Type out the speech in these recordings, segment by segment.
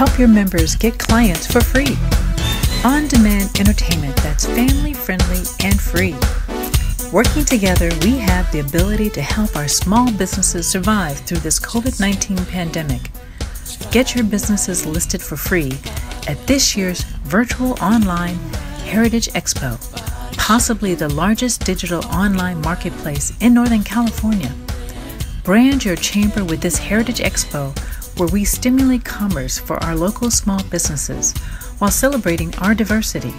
help your members get clients for free. On demand entertainment that's family friendly and free. Working together, we have the ability to help our small businesses survive through this COVID 19 pandemic. Get your businesses listed for free at this year's virtual online Heritage Expo, possibly the largest digital online marketplace in Northern California. Brand your chamber with this Heritage Expo where we stimulate commerce for our local small businesses while celebrating our diversity.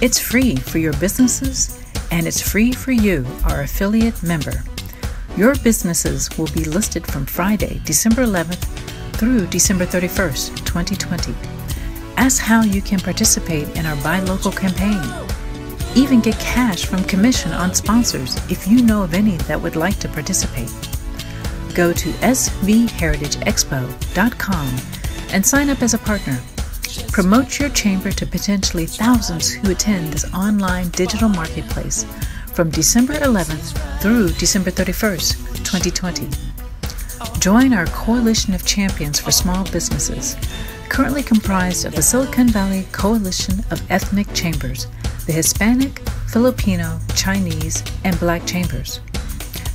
It's free for your businesses and it's free for you, our affiliate member. Your businesses will be listed from Friday, December 11th through December 31st, 2020. Ask how you can participate in our Buy Local campaign. Even get cash from commission on sponsors if you know of any that would like to participate. Go to svheritageexpo.com and sign up as a partner. Promote your chamber to potentially thousands who attend this online digital marketplace from December 11th through December 31st, 2020. Join our coalition of champions for small businesses, currently comprised of the Silicon Valley Coalition of Ethnic Chambers, the Hispanic, Filipino, Chinese, and Black chambers.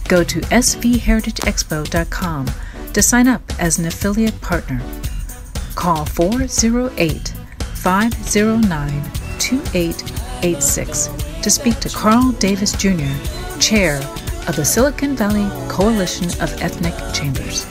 Go to svheritageexpo.com to sign up as an affiliate partner. Call 408 509 2886 to speak to Carl Davis Jr., Chair of the Silicon Valley Coalition of Ethnic Chambers.